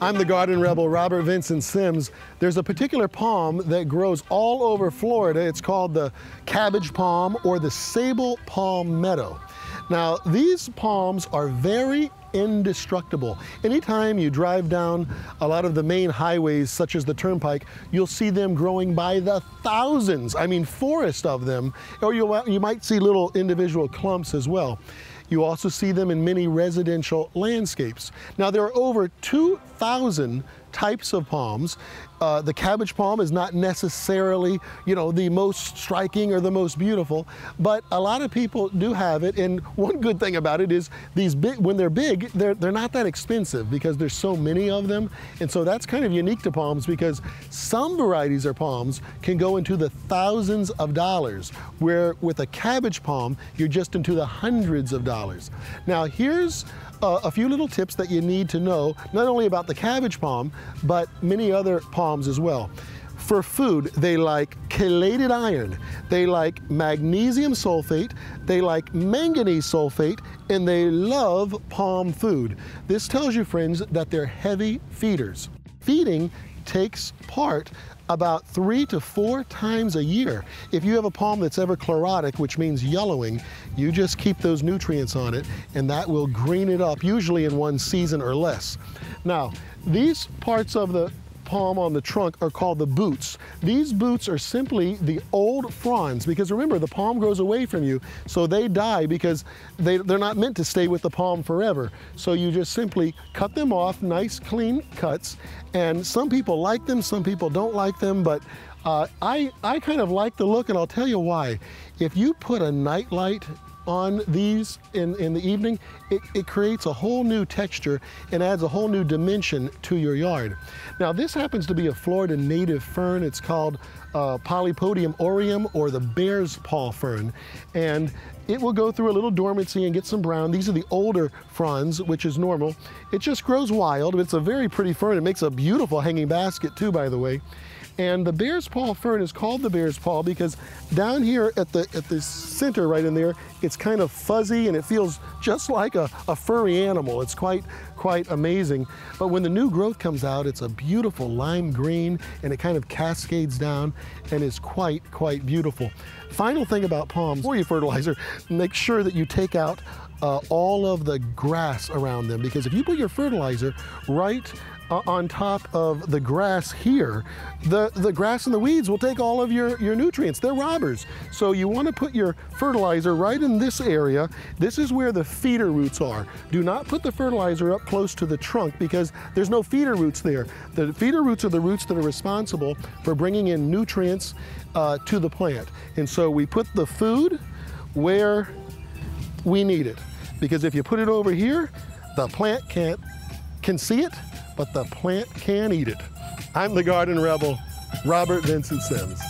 I'm the garden rebel, Robert Vincent Sims. There's a particular palm that grows all over Florida. It's called the cabbage palm or the sabal palmetto. Now, these palms are very indestructible. Anytime you drive down a lot of the main highways, such as the Turnpike, you'll see them growing by the thousands. I mean, forest of them, or you, you might see little individual clumps as well. You also see them in many residential landscapes. Now there are over 2,000 types of palms. Uh, the cabbage palm is not necessarily, you know, the most striking or the most beautiful, but a lot of people do have it. And one good thing about it is these big, when they're big, they're, they're not that expensive because there's so many of them. And so that's kind of unique to palms because some varieties of palms can go into the thousands of dollars, where with a cabbage palm, you're just into the hundreds of dollars. Now here's uh, a few little tips that you need to know, not only about the cabbage palm, but many other palms as well. For food, they like chelated iron, they like magnesium sulfate, they like manganese sulfate, and they love palm food. This tells you, friends, that they're heavy feeders. Feeding takes part about three to four times a year. If you have a palm that's ever chlorotic, which means yellowing, you just keep those nutrients on it and that will green it up, usually in one season or less. Now, these parts of the palm on the trunk are called the boots. These boots are simply the old fronds because remember the palm grows away from you so they die because they, they're not meant to stay with the palm forever. So you just simply cut them off, nice clean cuts and some people like them, some people don't like them but uh, I, I kind of like the look and I'll tell you why. If you put a night light on these in, in the evening, it, it creates a whole new texture and adds a whole new dimension to your yard. Now this happens to be a Florida native fern. It's called uh, Polypodium aureum or the bear's paw fern. And it will go through a little dormancy and get some brown. These are the older fronds, which is normal. It just grows wild. It's a very pretty fern. It makes a beautiful hanging basket too, by the way. And the bear's paw fern is called the bear's paw because down here at the at the center right in there, it's kind of fuzzy and it feels just like a, a furry animal. It's quite, quite amazing. But when the new growth comes out, it's a beautiful lime green and it kind of cascades down and is quite, quite beautiful. Final thing about palms, before you fertilizer, make sure that you take out uh, all of the grass around them because if you put your fertilizer right uh, on top of the grass here, the, the grass and the weeds will take all of your, your nutrients. They're robbers. So you want to put your fertilizer right in this area. This is where the feeder roots are. Do not put the fertilizer up close to the trunk because there's no feeder roots there. The feeder roots are the roots that are responsible for bringing in nutrients uh, to the plant. And so we put the food where we need it. Because if you put it over here, the plant can't can see it, but the plant can't eat it. I'm the garden rebel, Robert Vincent Sims.